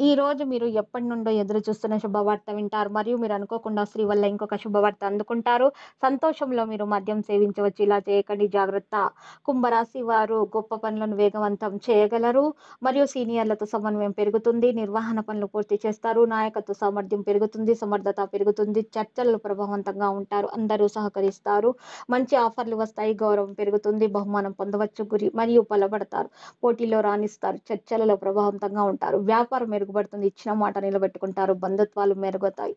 ఈ రోజు మీరు ఎప్పటి నుండో ఎదురు చూస్తున్న శుభవార్త వింటారు. మరియు మీరు అనుకోకుండా స్త్రీ వల్ల ఇంకొక శుభవార్త అందుకుంటారు. సంతోషంలో మీరు మద్యం సేవించవచ్చు. ఇలా చేయకండి. జాగ్రత్త. కుంభరాశి వారు గొప్ప పనులను వేగవంతం చేయగలరు. మరియు సీనియర్లతో సమన్వయం పెరుగుతుంది. నిర్వహణ పనులు పూర్తి చేస్తారు. నాయకత్వ సామర్థ్యం పెరుగుతుంది. సమర్థత పెరుగుతుంది. చర్చలు ప్రభావవంతంగా ఉంటారు. అందరూ సహకరిస్తారు. మంచి ఆఫర్లు వస్తాయి. గౌరవం పెరుగుతుంది. బహుమానం పొందవచ్చు. గురి మరియు బలపడతారు పోటీలో రాణిస్తారు. చర్చలలో ప్రభావవంతంగా ఉంటారు. వ్యాపారం మెరుగు మెరుగుపడుతుంది ఇచ్చిన మాట నిలబెట్టుకుంటారు. బంధుత్వాలు మెరుగుతాయి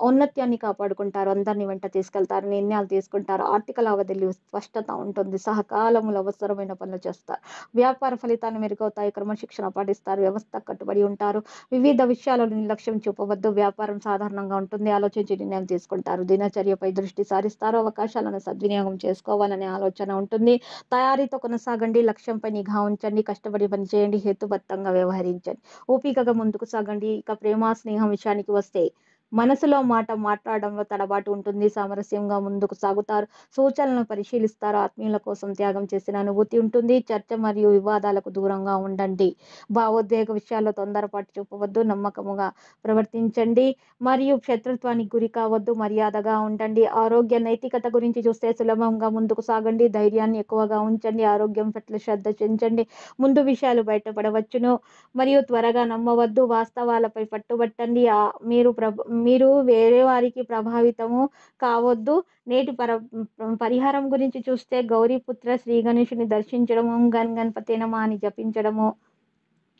ఔన్నత్యాన్ని కాపాడుకుంటారు. అందరిని వెంట తీసుకెళ్తారు. నిర్ణయాలు తీసుకుంటారు. ఆర్థిక లావాదేవీలు స్పష్టత ఉంటుంది. సహకాలములు అవసరమైన పనులు చేస్తారు. వ్యాపార ఫలితాలు మెరుగవుతాయి. క్రమశిక్షణ పాటిస్తారు. వ్యవస్థ కట్టుబడి ఉంటారు. వివిధ విషయాలను నిర్లక్ష్యం చూపవద్దు. వ్యాపారం సాధారణంగా ఉంటుంది. ఆలోచించి నిర్ణయం తీసుకుంటారు. దినచర్యపై దృష్టి సారిస్తారు. అవకాశాలను సద్వినియోగం చేసుకోవాలనే ఆలోచన ఉంటుంది. తయారీతో కొనసాగండి. లక్ష్యంపై నిఘా ఉంచండి. కష్టపడి పనిచేయండి. హేతుబద్ధంగా వ్యవహరించండి. ఓపికగా ముందుకు సాగండి. ఇక ప్రేమ స్నేహం విషయానికి వస్తే మనసులో మాట మాట్లాడడంలో తడబాటు ఉంటుంది. సామరస్యంగా ముందుకు సాగుతారు. సూచనలను పరిశీలిస్తారు. ఆత్మీయుల కోసం త్యాగం చేసిన అనుభూతి ఉంటుంది. చర్చ మరియు వివాదాలకు దూరంగా ఉండండి. భావోద్వేగ విషయాల్లో తొందరపాటు చూపవద్దు. నమ్మకముగా ప్రవర్తించండి. మరియు శత్రుత్వానికి గురి కావద్దు. మర్యాదగా ఉండండి. ఆరోగ్య నైతికత గురించి చూస్తే సులభంగా ముందుకు సాగండి. ధైర్యాన్ని ఎక్కువగా ఉంచండి. ఆరోగ్యం పట్ల శ్రద్ధ చెంచండి ముందు విషయాలు బయటపడవచ్చును. మరియు త్వరగా నమ్మవద్దు. వాస్తవాలపై పట్టుబట్టండి. మీరు ప్రభ మీరు వేరే వారికి ప్రభావితము కావద్దు. నేటి పర పరిహారం గురించి చూస్తే గౌరీపుత్ర శ్రీ గణేషుని దర్శించడము గన్ గణపతి నమ అని జపించడము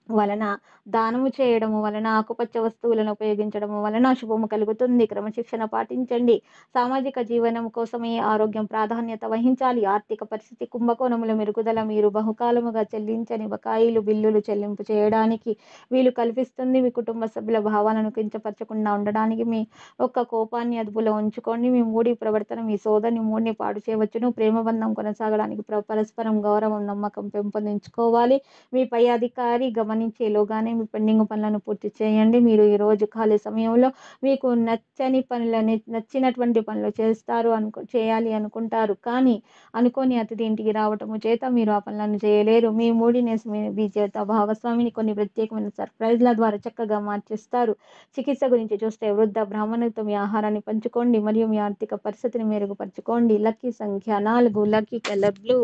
వలన దానము చేయడము వలన ఆకుపచ్చ వస్తువులను ఉపయోగించడము వలన శుభము కలుగుతుంది. క్రమశిక్షణ పాటించండి. సామాజిక జీవనం కోసమే ఆరోగ్యం ప్రాధాన్యత వహించాలి. ఆర్థిక పరిస్థితి కుంభకోణముల మెరుగుదల మీరు బహుకాలముగా చెల్లించని బకాయిలు బిల్లులు చెల్లింపు చేయడానికి వీలు కల్పిస్తుంది. మీ కుటుంబ సభ్యుల భావాలను కించపరచకుండా ఉండడానికి మీ ఒక్క కోపాన్ని అదుపులో ఉంచుకోండి. మీ మూడి ప్రవర్తన మీ సోదరిని మూడిని పాడు చేయవచ్చును. ప్రేమ బంధం కొనసాగడానికి పరస్పరం గౌరవం నమ్మకం పెంపొందించుకోవాలి. మీ పై అధికారి గమనించేలోగానే మీ పెండింగ్ పనులను పూర్తి చేయండి. మీరు ఈ రోజు ఖాళీ సమయంలో మీకు నచ్చని పనులని నచ్చినటువంటి పనులు చేస్తారు అనుకు చేయాలి అనుకుంటారు. కానీ అనుకోని అతిథి ఇంటికి రావటము చేత మీరు ఆ పనులను చేయలేరు. మీ మూడినెస్ మీ మీ చేత భాగస్వామిని కొన్ని ప్రత్యేకమైన సర్ప్రైజ్ల ద్వారా చక్కగా మార్చేస్తారు. చికిత్స గురించి చూస్తే వృద్ధ బ్రాహ్మణులతో మీ ఆహారాన్ని పంచుకోండి మరియు మీ ఆర్థిక పరిస్థితిని మెరుగుపరచుకోండి. లక్కీ సంఖ్య నాలుగు లక్కీ కలర్ బ్లూ.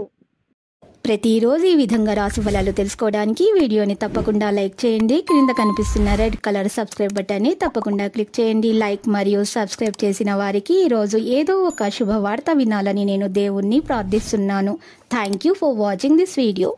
ప్రతిరోజు ఈ విధంగా రాశి ఫలాలు తెలుసుకోవడానికి వీడియోని తప్పకుండా లైక్ చేయండి. క్రింద కనిపిస్తున్న రెడ్ కలర్ సబ్స్క్రైబ్ బటన్ని తప్పకుండా క్లిక్ చేయండి. లైక్ మరియు సబ్స్క్రైబ్ చేసిన వారికి ఈరోజు ఏదో ఒక శుభవార్త వినాలని నేను దేవుణ్ణి ప్రార్థిస్తున్నాను. Thank you for watching this video